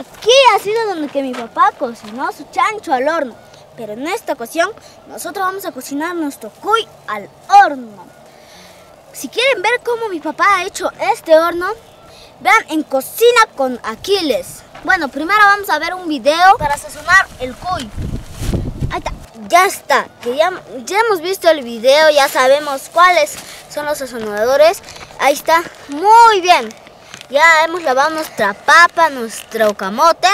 Aquí ha sido donde que mi papá cocinó su chancho al horno. Pero en esta ocasión nosotros vamos a cocinar nuestro cuy al horno. Si quieren ver cómo mi papá ha hecho este horno, vean en Cocina con Aquiles. Bueno, primero vamos a ver un video para sazonar el cuy. Ahí está, ya está. Ya, ya hemos visto el video, ya sabemos cuáles son los sazonadores. Ahí está, muy bien. Ya hemos lavado nuestra papa, nuestro camote,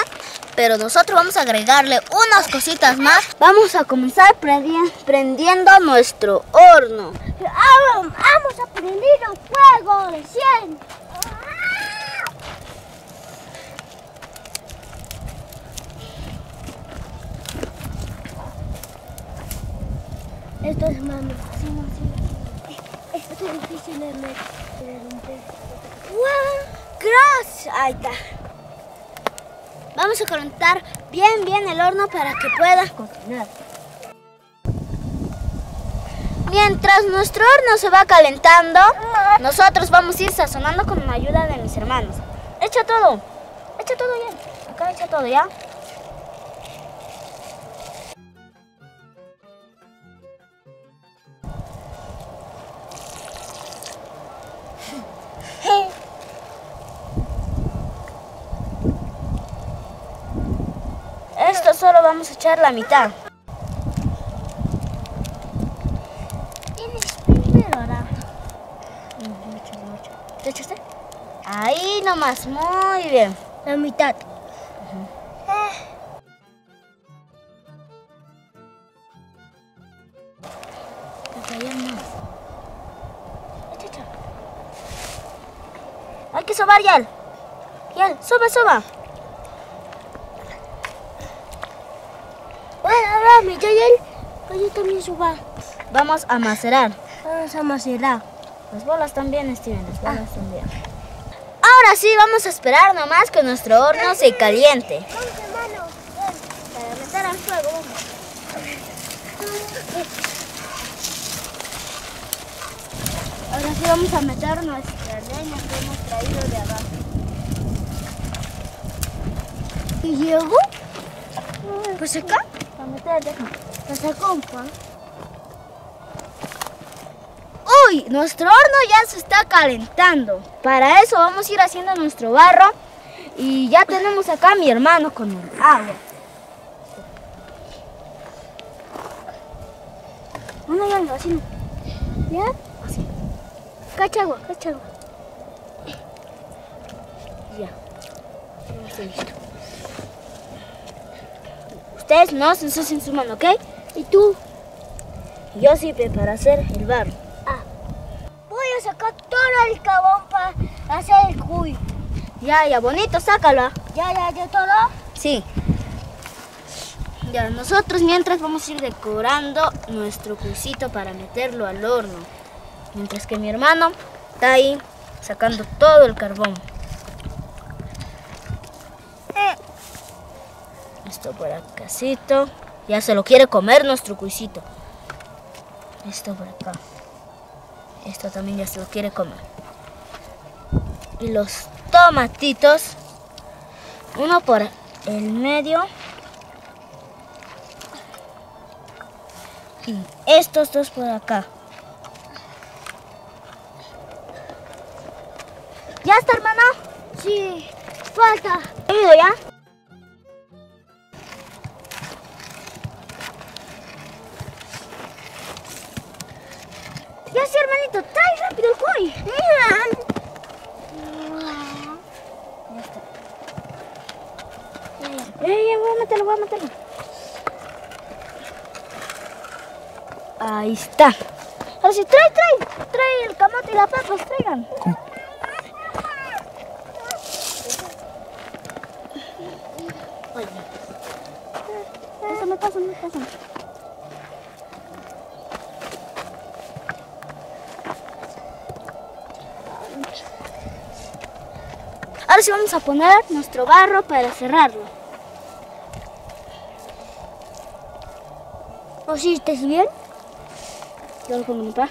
pero nosotros vamos a agregarle unas cositas más. Vamos a comenzar prendi- prendiendo nuestro horno. Vamos, a prender el fuego recién. Esto es más sí, no, sí. Esto es difícil de romper. ¡Wow! ¡Gracias! Ahí está. Vamos a calentar bien, bien el horno para que pueda cocinar. Mientras nuestro horno se va calentando, nosotros vamos a ir sazonando con la ayuda de mis hermanos. Echa todo, echa todo ya. Acá echa todo ya. Vamos a echar la mitad. Tienes primero ahora. ¿Te echaste? Ahí nomás, muy bien. La mitad. Echa. Hay que sobar, Yal. Yal, soba, soba. Bueno, ahora mi Yayel, que yo también suba. Vamos a macerar. Vamos a macerar. Las bolas también, Steven, las bolas también. Ahora sí, vamos a esperar nomás que nuestro horno se caliente. Vamos, hermano. Para meter al fuego, vamos. Ahora sí vamos a meter nuestra leña que hemos traído de abajo. ¿Y llegó? Pues acá, compa. Uy, nuestro horno ya se está calentando. Para eso vamos a ir haciendo nuestro barro. Y ya tenemos acá a mi hermano con el agua. Bueno, ya, así. ¿Ya? Así. Ya. Listo. Ustedes no se ensucien su mano, ¿ok? ¿Y tú? Yo sí para hacer el barro. Ah. Voy a sacar todo el cabón para hacer el cuy. Ya, ya, bonito, sácalo. ¿Ya, ya, ya todo? Sí. Ya, nosotros mientras vamos a ir decorando nuestro cuisito para meterlo al horno. Mientras que mi hermano está ahí sacando todo el carbón. Esto por acácito. Ya se lo quiere comer nuestro cuisito. Esto por acá. Esto también ya se lo quiere comer. Y los tomatitos. Uno por el medio. Y estos dos por acá. ¿Ya está, hermano? Sí. Falta. ¿He ido? Ya está. Ahora sí, trae, trae. Trae el camote y la papas, traigan. Oye. Pásame, pásame, pásame. Ahora sí vamos a poner nuestro barro para cerrarlo. ¿O sí estás bien? Yo lo pongo mi pa.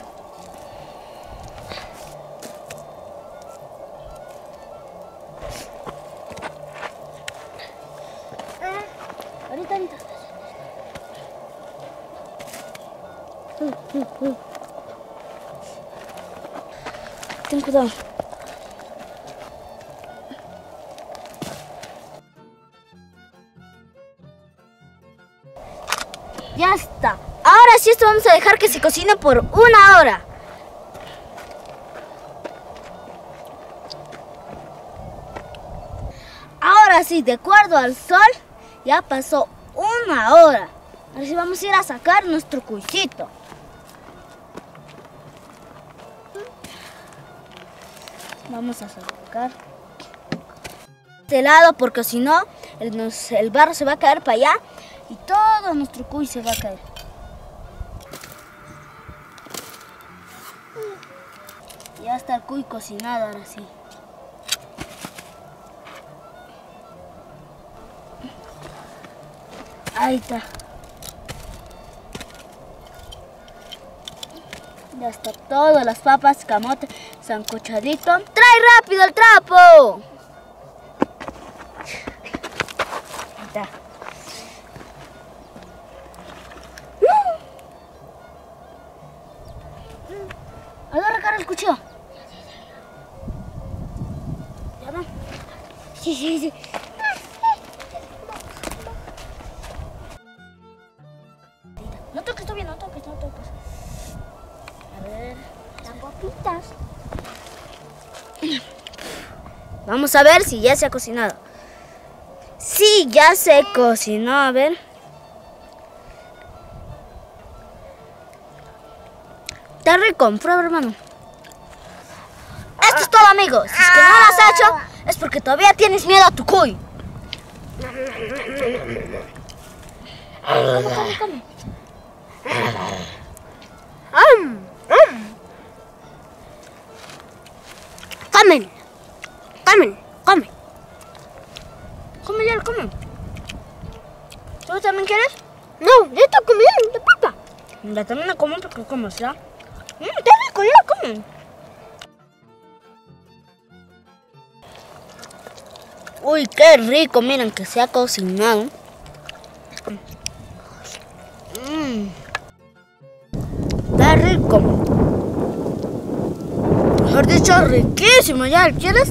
tanto. Ten cuidado. Ya está. Ahora sí esto vamos a dejar que se cocine por una hora. Ahora sí, de acuerdo al sol, ya pasó una hora. Ahora sí vamos a ir a sacar nuestro cuisito. Vamos a sacar este lado porque si no el, el barro se va a caer para allá y todo nuestro cuy se va a caer. Está el cuy cocinado ahora sí. Ahí está. Ya está todo, las papas, camote, sancochadito. ¡Trae rápido el trapo! Ahí está. Agarra cara el cuchillo. Sí, sí, sí. No toques todavía, no toques, no toques. A ver. Las papitas. Vamos a ver si ya se ha cocinado. Sí, ya se cocinó. A ver. Está rico, prueba hermano. Esto es todo amigos. Si es que no lo has hecho, es porque todavía tienes miedo a tu cuy. Come, come, come. Comen. Comen. Comen. Come ya, come. ¿Tú también quieres? No, ya está comiendo de papa. Ya también la como porque como ya. Mm, está rico, ya come. Uy, qué rico, miren que se ha cocinado. Mm. Está rico. Mejor dicho, riquísimo. ¿Ya quieres?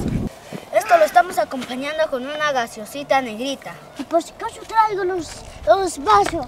Esto lo estamos acompañando con una gaseosita negrita. Y por si acaso traigo los, los vasos.